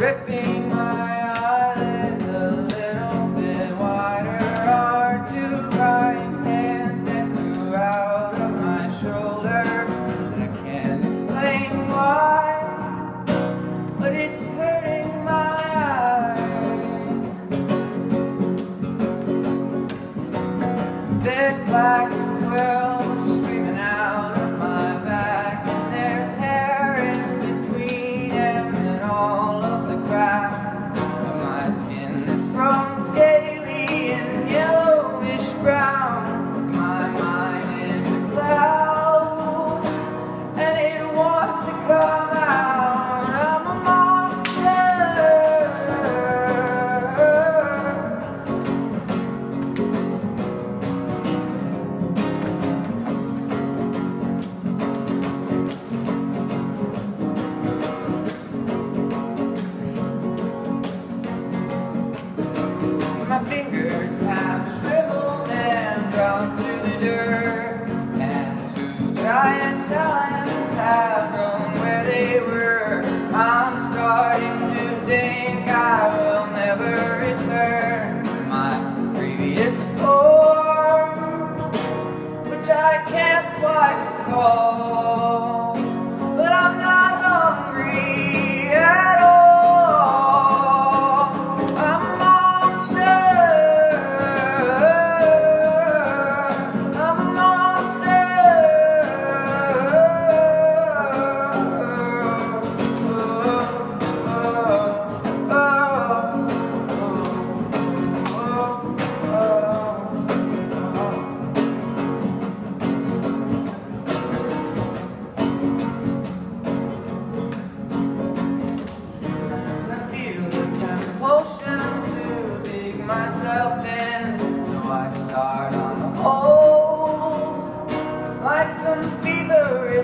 ripping black world. I'm starting to think so I start on like some fever